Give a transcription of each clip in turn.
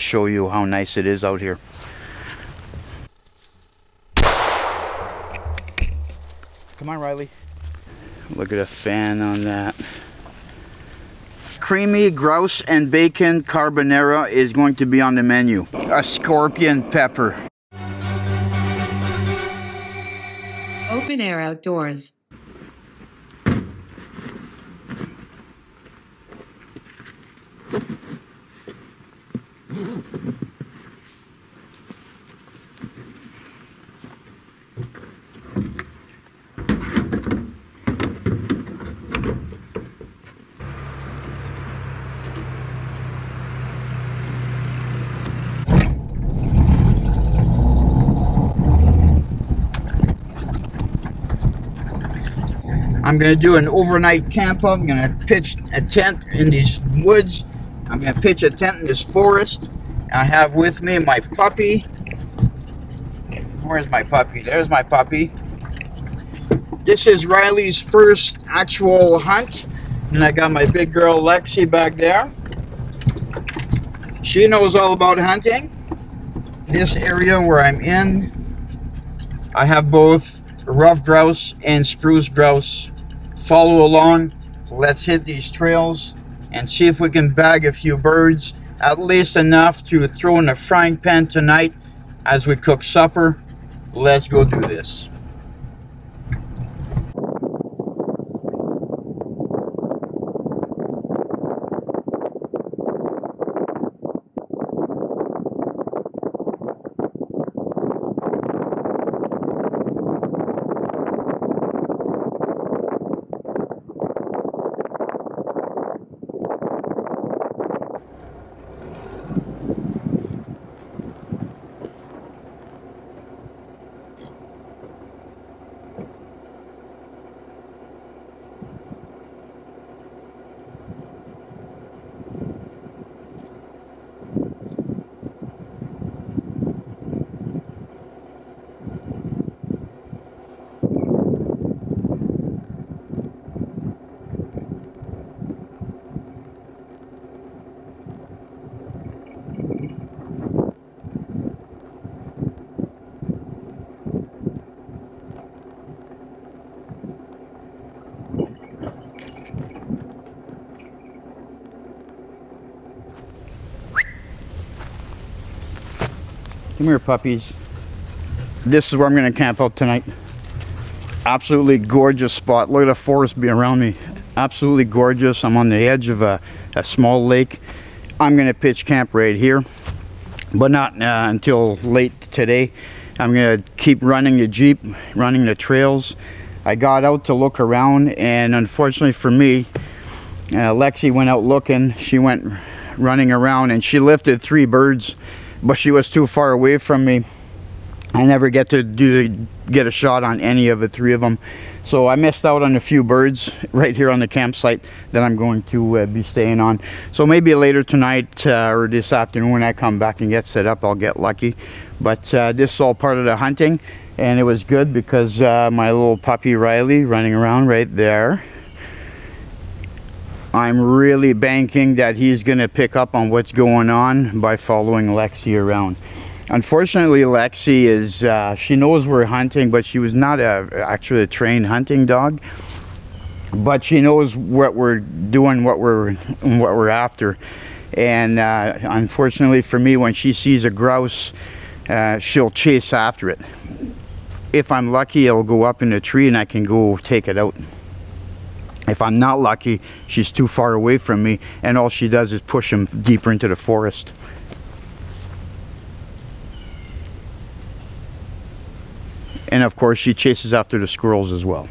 and show you how nice it is out here. Come on, Riley. Look at a fan on that. Creamy grouse and bacon carbonara is going to be on the menu. A scorpion pepper. Open air outdoors. I'm gonna do an overnight camp up. I'm gonna pitch a tent in these woods. I'm gonna pitch a tent in this forest. I have with me my puppy. Where's my puppy? There's my puppy. This is Riley's first actual hunt. And I got my big girl Lexi back there. She knows all about hunting. This area where I'm in, I have both ruffed grouse and spruce grouse. Follow along. Let's hit these trails and see if we can bag a few birds, at least enough to throw in a frying pan tonight as we cook supper. Let's go do this. Come here, puppies. This is where I'm to camp out tonight. Absolutely gorgeous spot. Look at the forest around me. Absolutely gorgeous. I'm on the edge of a, a small lake. I'm to pitch camp right here, but not uh, until late today. I'm to keep running the Jeep, running the trails. I got out to look around, and unfortunately for me, uh, Lexi went out looking. She went running around, and she lifted three birds but she was too far away from me. I never get to do get a shot on any of the three of them. So I missed out on a few birds right here on the campsite that I'm going to uh, be staying on. So maybe later tonight uh, or this afternoon when I come back and get set up, I'll get lucky. But uh, this is all part of the hunting and it was good because uh, my little puppy Riley running around right there I'm really banking that he's going to pick up on what's going on by following Lexi around. Unfortunately, Lexi is, uh, she knows we're hunting, but she was not a, actually a trained hunting dog. But she knows what we're doing, what we're, what we're after. And uh, unfortunately for me, when she sees a grouse, uh, she'll chase after it. If I'm lucky, it'll go up in a tree and I can go take it out. If I'm not lucky, she's too far away from me and all she does is push him deeper into the forest. And of course she chases after the squirrels as well.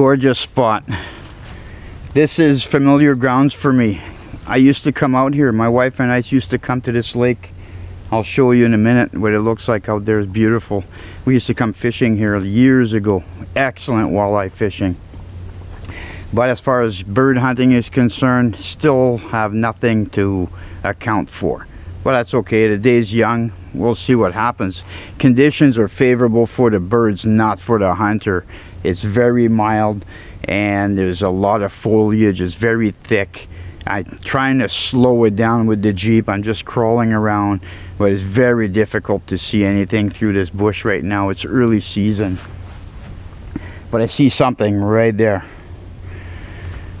Gorgeous spot. This is familiar grounds for me. I used to come out here. My wife and I used to come to this lake. I'll show you in a minute what it looks like out there. It's beautiful. We used to come fishing here years ago. Excellent walleye fishing. But as far as bird hunting is concerned, still have nothing to account for. But that's okay, the day's young. We'll see what happens. Conditions are favorable for the birds, not for the hunter. It's very mild and there's a lot of foliage. It's very thick. I'm trying to slow it down with the Jeep. I'm just crawling around, but it's very difficult to see anything through this bush right now. It's early season. But I see something right there.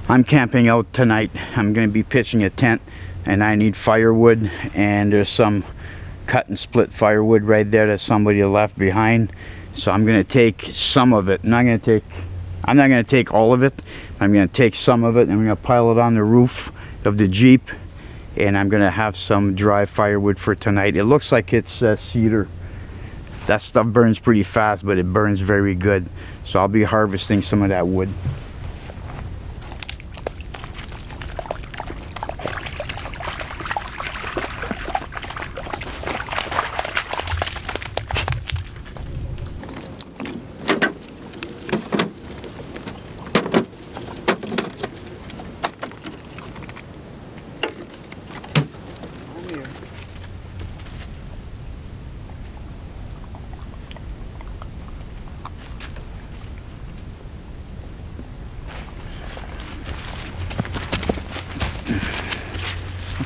I'm camping out tonight. I'm going to be pitching a tent and I need firewood and there's some cut and split firewood right there that somebody left behind. So I'm to take some of it. I'm not to take I'm not to take all of it. I'm to take some of it and I'm to pile it on the roof of the Jeep and I'm to have some dry firewood for tonight. It looks like it's uh, cedar. That stuff burns pretty fast, but it burns very good. So I'll be harvesting some of that wood.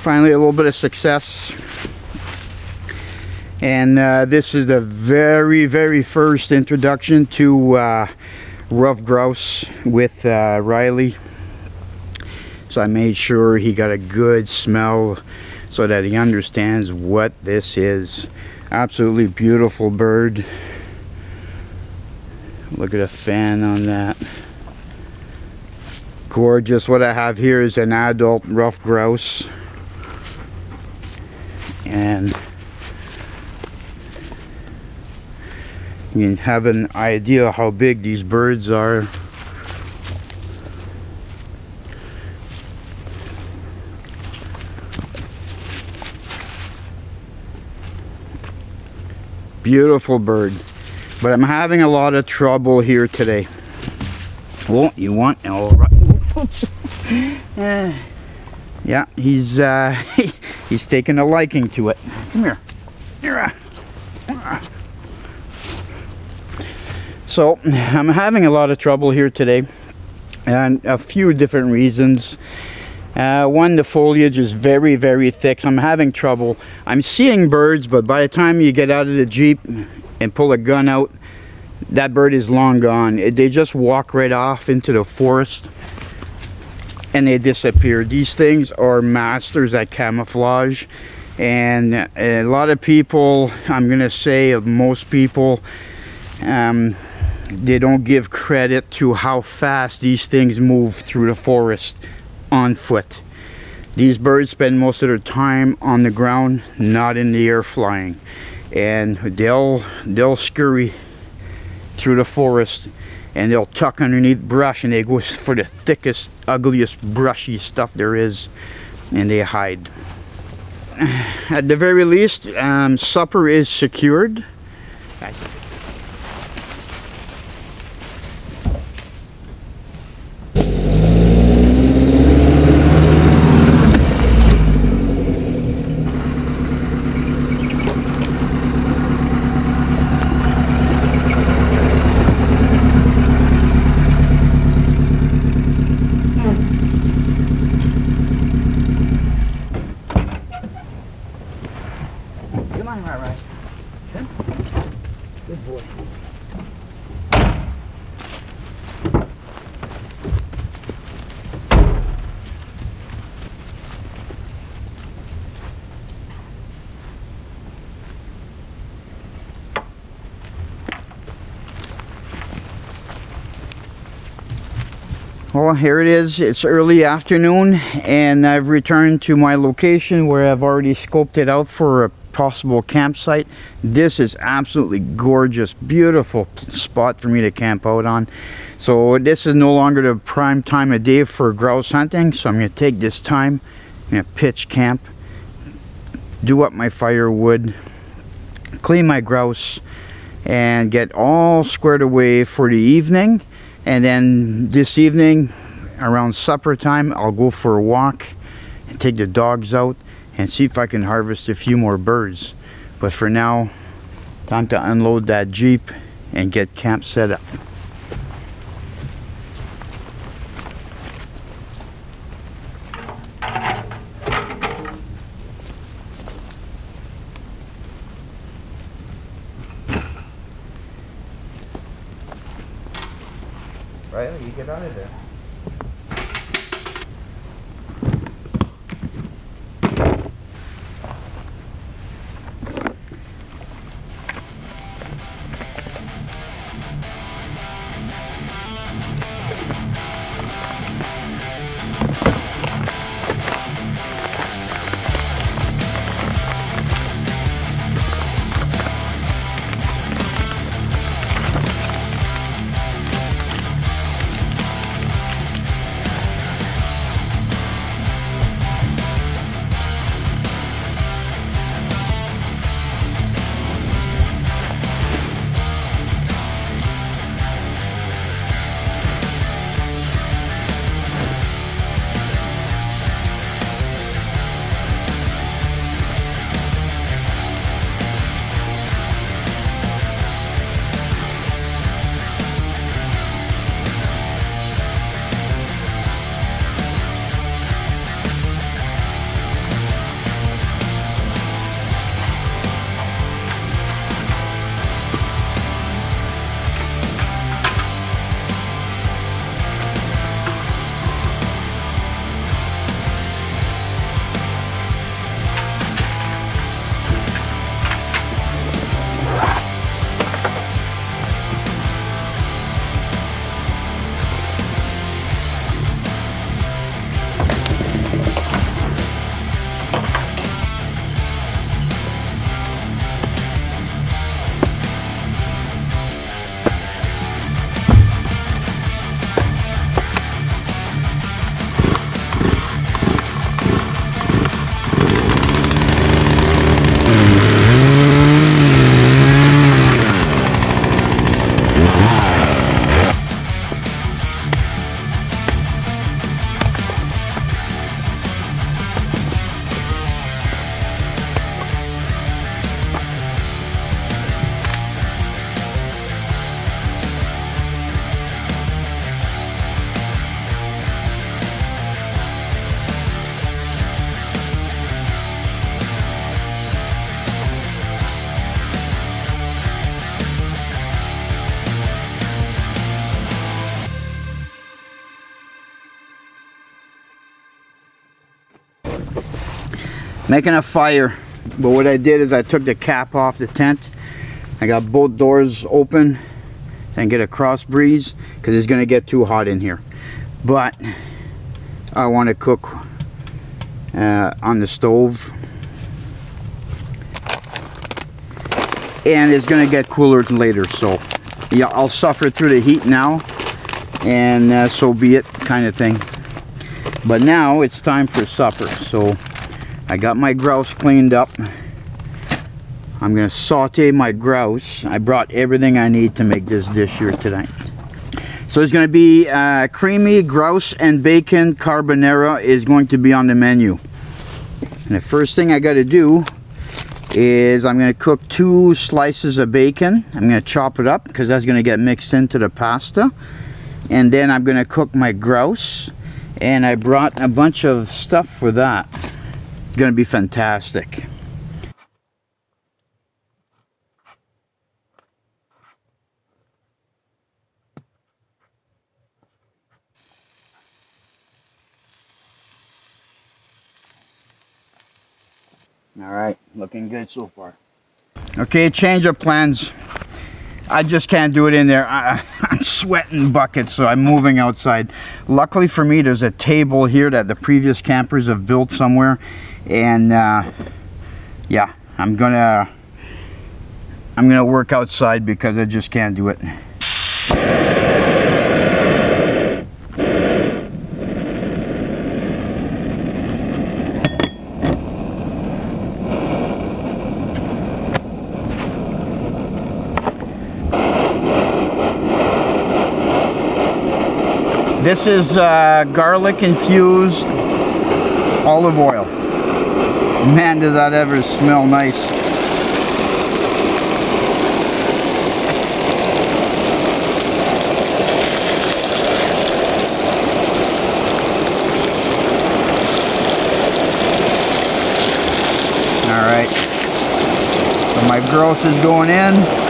finally a little bit of success. And uh, this is the very very first introduction to uh, ruffed grouse with uh, Riley. So I made sure he got a good smell so that he understands what this is. Absolutely beautiful bird. Look at the fan on that. Gorgeous. What I have here is an adult ruffed grouse and you have an idea how big these birds are. Beautiful bird. But I'm having a lot of trouble here today. Oh you want? All right. Yeah he's uh he's taken a liking to it. Come here. Here. So I'm having a lot of trouble here today and a few different reasons. Uh, one, the foliage is very, very thick, so I'm having trouble. I'm seeing birds, but by the time you get out of the Jeep and pull a gun out, that bird is long gone. They just walk right off into the forest and they disappear. These things are masters at camouflage and a lot of people, I'm gonna say most people, um, they don't give credit to how fast these things move through the forest on foot. These birds spend most of their time on the ground, not in the air flying. And they'll, they'll scurry through the forest and they'll tuck underneath brush and they go for the thickest ugliest brushy stuff there is and they hide. At the very least um, supper is secured Well, here it is. It's early afternoon and I've returned to my location where I've already scoped it out for a possible campsite. This is absolutely gorgeous, beautiful spot for me to camp out on. So this is no longer the prime time of day for grouse hunting. So I'm going to take this time, I'm to pitch camp, do up my firewood, clean my grouse, and get all squared away for the evening. And then this evening, around supper time, I'll go for a walk and take the dogs out and see if I can harvest a few more birds. But for now, time to unload that Jeep and get camp set up. Riley, you get out of there. Making a fire. But what I did is I took the cap off the tent. I got both doors open and get a cross breeze because it's gonna get too hot in here. But I want to cook uh, on the stove. And it's gonna get cooler later so yeah I'll suffer through the heat now and uh, so be it kind of thing. But now it's time for supper so I got my grouse cleaned up. I'm going to saute my grouse. I brought everything I need to make this dish here tonight. So it's going to be uh, creamy grouse and bacon carbonara is going to be on the menu. And the first thing I got to do is I'm going to cook two slices of bacon. I'm going to chop it up because that's going to get mixed into the pasta. And then I'm going to cook my grouse. And I brought a bunch of stuff for that going to be fantastic. All right, looking good so far. Okay, change of plans. I just can't do it in there. I, am sweating buckets, so I'm moving outside. Luckily for me, there's a table here that the previous campers have built somewhere, and uh, yeah I'm gonna I'm gonna work outside because I just can't do it This is uh, garlic infused olive oil. Man, does that ever smell nice. Alright. So my grouse is going in.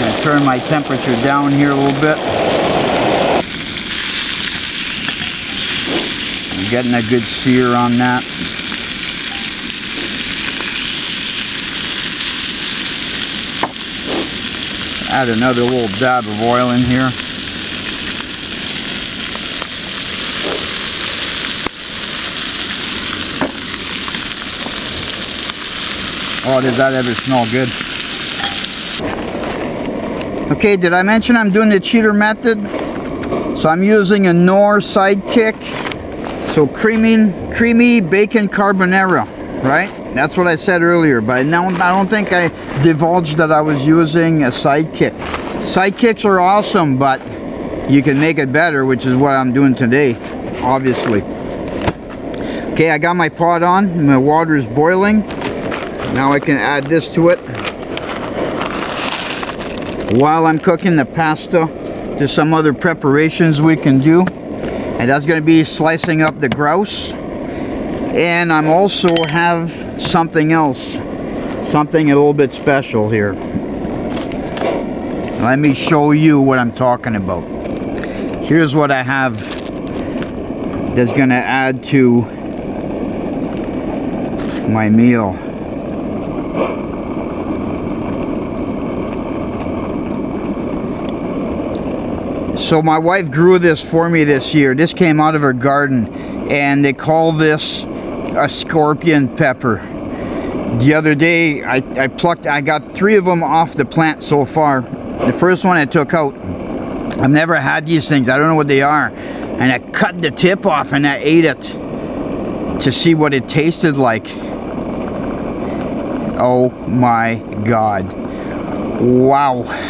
Gonna turn my temperature down here a little bit. I'm getting a good sear on that. Add another little dab of oil in here. Oh, does that ever smell good? Okay, did I mention I'm doing the cheater method? So I'm using a Knorr Sidekick. So creamy, creamy bacon carbonara, right? That's what I said earlier, but now I don't think I divulged that I was using a Sidekick. Sidekicks are awesome, but you can make it better, which is what I'm doing today, obviously. Okay, I got my pot on, my water is boiling. Now I can add this to it. While I'm cooking the pasta, there's some other preparations we can do. And that's gonna be slicing up the grouse. And I'm also have something else, something a little bit special here. Let me show you what I'm talking about. Here's what I have that's gonna add to my meal. So my wife grew this for me this year. This came out of her garden and they call this a scorpion pepper. The other day I, I plucked, I got three of them off the plant so far. The first one I took out, I've never had these things, I don't know what they are. And I cut the tip off and I ate it to see what it tasted like. Oh my God. Wow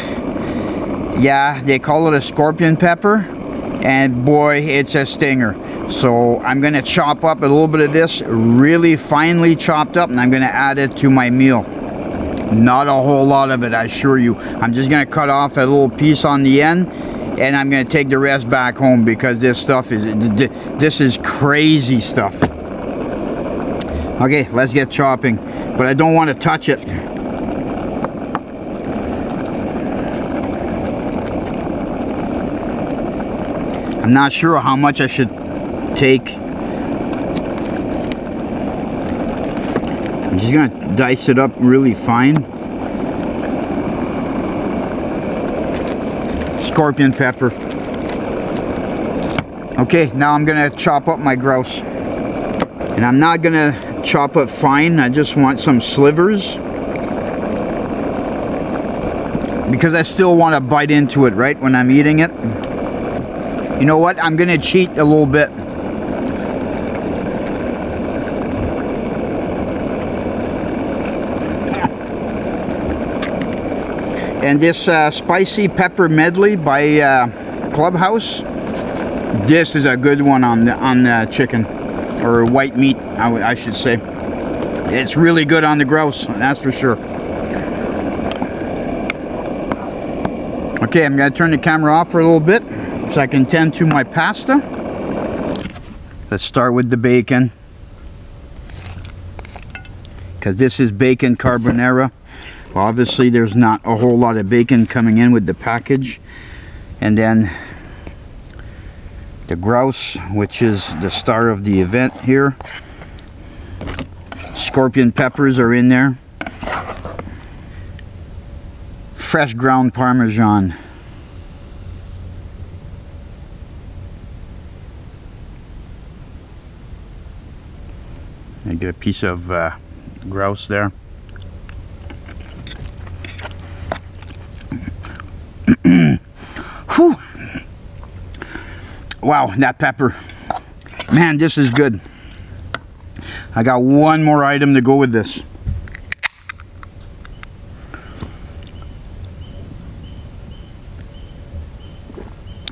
yeah they call it a scorpion pepper and boy it's a stinger. So I'm gonna chop up a little bit of this really finely chopped up and I'm gonna add it to my meal. Not a whole lot of it I assure you. I'm just gonna cut off a little piece on the end and I'm gonna take the rest back home because this stuff is this is crazy stuff. Okay let's get chopping. But I don't want to touch it I'm not sure how much I should take. I'm just gonna dice it up really fine. Scorpion pepper. Okay, now I'm gonna chop up my grouse. And I'm not gonna chop it fine, I just want some slivers. Because I still want to bite into it, right, when I'm eating it. You know what? I'm to cheat a little bit. And this uh, spicy pepper medley by uh, Clubhouse, this is a good one on the on the chicken or white meat, I, I should say. It's really good on the grouse, that's for sure. Okay, I'm to turn the camera off for a little bit so I can tend to my pasta. Let's start with the bacon. Because this is bacon carbonara. Obviously there's not a whole lot of bacon coming in with the package. And then the grouse, which is the star of the event here. Scorpion peppers are in there. Fresh ground Parmesan. I get a piece of uh, grouse there. Whew. Wow, that pepper. Man, this is good. I got one more item to go with this.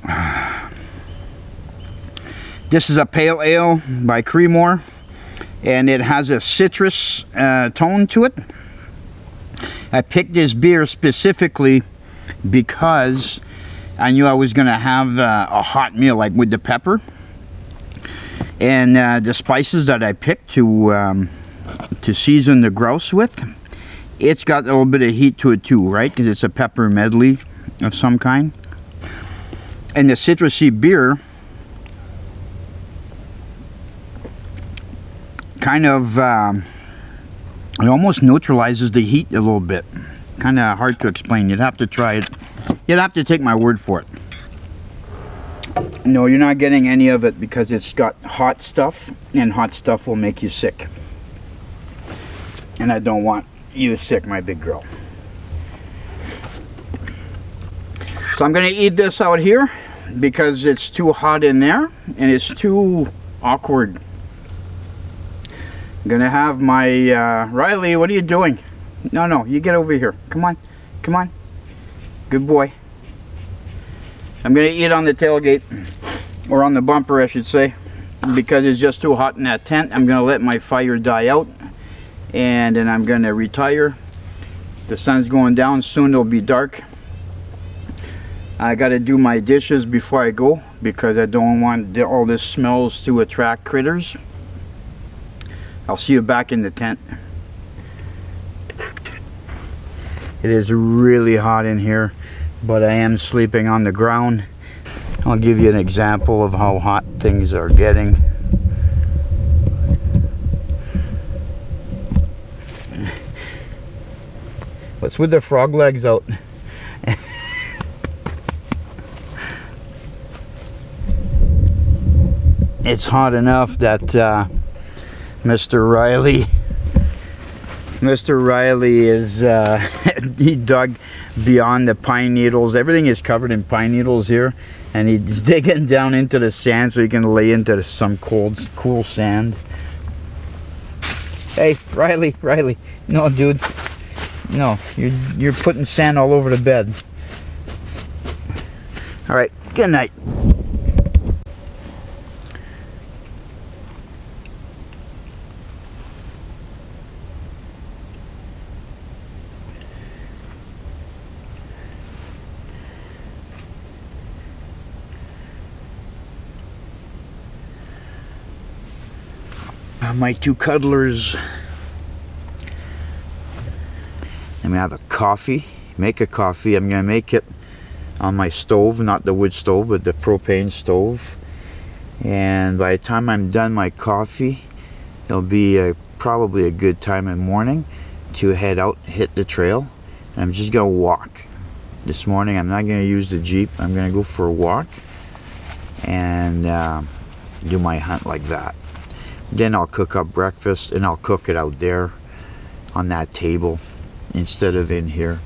This is a pale ale by Creemore and it has a citrus uh, tone to it. I picked this beer specifically because I knew I was going to have uh, a hot meal like with the pepper. And uh, the spices that I picked to um, to season the grouse with it's got a little bit of heat to it too right? Because it's a pepper medley of some kind. And the citrusy beer kind of um, it almost neutralizes the heat a little bit. Kind of hard to explain. You'd have to try it. You'd have to take my word for it. No you're not getting any of it because it's got hot stuff and hot stuff will make you sick. And I don't want you sick my big girl. So I'm gonna eat this out here because it's too hot in there and it's too awkward I'm gonna have my uh, Riley what are you doing? No no you get over here. Come on come on. Good boy. I'm gonna eat on the tailgate or on the bumper I should say. Because it's just too hot in that tent I'm gonna let my fire die out and then I'm gonna retire. The sun's going down soon it'll be dark. I gotta do my dishes before I go because I don't want all this smells to attract critters I'll see you back in the tent. It is really hot in here but I am sleeping on the ground. I'll give you an example of how hot things are getting. What's with the frog legs out? It's hot enough that uh, Mr. Riley Mr. Riley is uh, he dug beyond the pine needles. Everything is covered in pine needles here, and he's digging down into the sand so he can lay into some cold, cool sand. Hey, Riley, Riley, no, dude, no, you're you're putting sand all over the bed. All right, good night. My two cuddlers. I'm gonna have a coffee, make a coffee. I'm gonna make it on my stove, not the wood stove, but the propane stove. And by the time I'm done my coffee, it'll be a, probably a good time in the morning to head out, hit the trail. And I'm just gonna walk. This morning I'm not gonna use the Jeep. I'm gonna go for a walk and uh, do my hunt like that. Then I'll cook up breakfast and I'll cook it out there on that table instead of in here.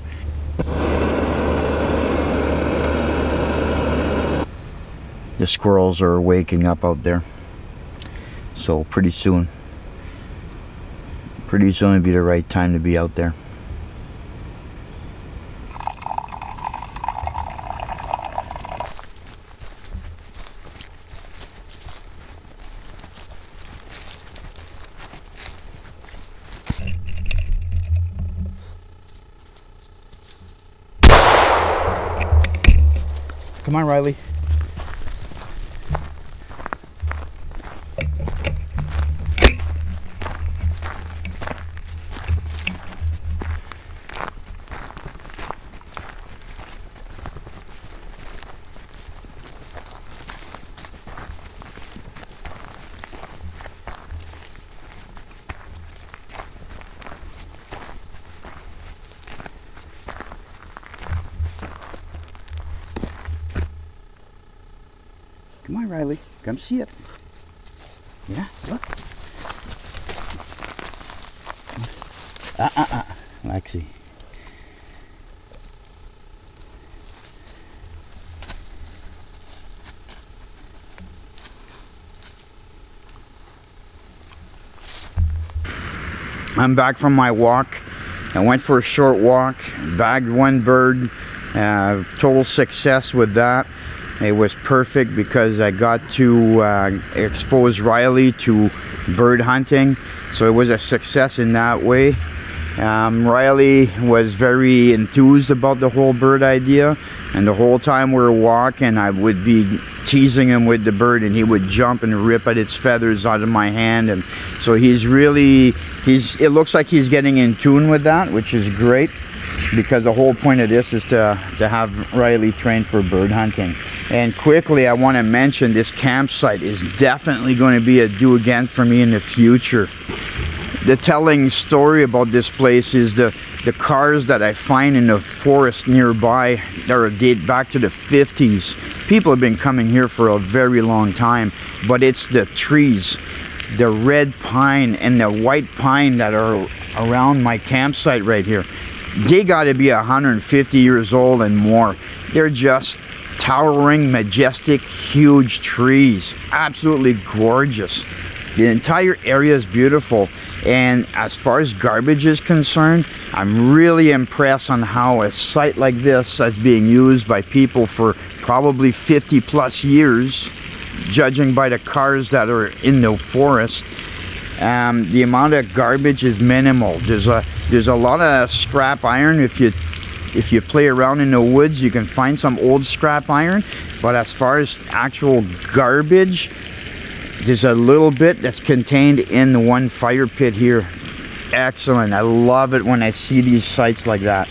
The squirrels are waking up out there. So pretty soon, pretty soon it'll be the right time to be out there. Come on, Riley. Come see it. Yeah, look. Ah, ah, ah. Lexi. I'm back from my walk. I went for a short walk, bagged one bird, uh, total success with that. It was perfect because I got to uh, expose Riley to bird hunting, so it was a success in that way. Um, Riley was very enthused about the whole bird idea, and the whole time we were walking, I would be teasing him with the bird, and he would jump and rip at its feathers out of my hand, and so he's really he's. It looks like he's getting in tune with that, which is great, because the whole point of this is to to have Riley trained for bird hunting. And quickly, I want to mention this campsite is definitely going to be a do again for me in the future the telling story about this place is the the cars that I find in the forest nearby that are date back to the 50s. People have been coming here for a very long time, but it's the trees, the red pine and the white pine that are around my campsite right here. They got to be 150 years old and more. They're just towering, majestic, huge trees. Absolutely gorgeous. The entire area is beautiful. And as far as garbage is concerned, I'm really impressed on how a site like this is being used by people for probably 50 plus years, judging by the cars that are in the forest. Um, the amount of garbage is minimal. There's a there's a lot of scrap iron. If you if you play around in the woods, you can find some old scrap iron. But as far as actual garbage, there's a little bit that's contained in the one fire pit here. Excellent. I love it when I see these sites like that.